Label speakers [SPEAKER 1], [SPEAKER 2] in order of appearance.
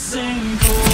[SPEAKER 1] single